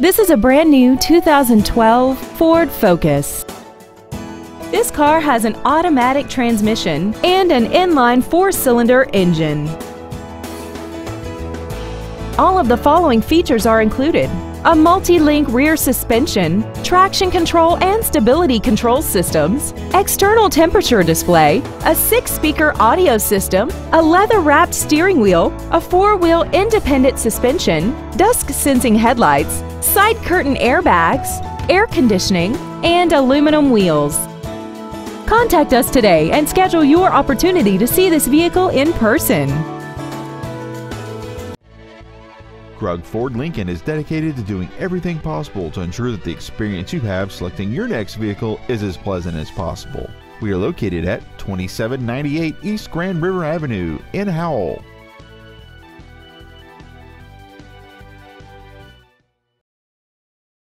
This is a brand new 2012 Ford Focus. This car has an automatic transmission and an inline four-cylinder engine. All of the following features are included. A multi-link rear suspension, traction control and stability control systems, external temperature display, a six-speaker audio system, a leather-wrapped steering wheel, a four-wheel independent suspension, dusk-sensing headlights, side curtain airbags, air conditioning, and aluminum wheels. Contact us today and schedule your opportunity to see this vehicle in person. Krug Ford Lincoln is dedicated to doing everything possible to ensure that the experience you have selecting your next vehicle is as pleasant as possible. We are located at 2798 East Grand River Avenue in Howell.